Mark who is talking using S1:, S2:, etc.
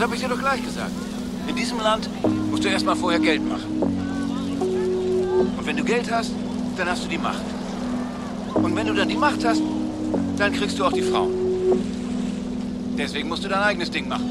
S1: Das habe ich dir doch gleich gesagt. In diesem Land musst du erstmal vorher Geld machen. Und wenn du Geld hast, dann hast du die Macht. Und wenn du dann die Macht hast, dann kriegst du auch die Frauen. Deswegen musst du dein eigenes Ding machen.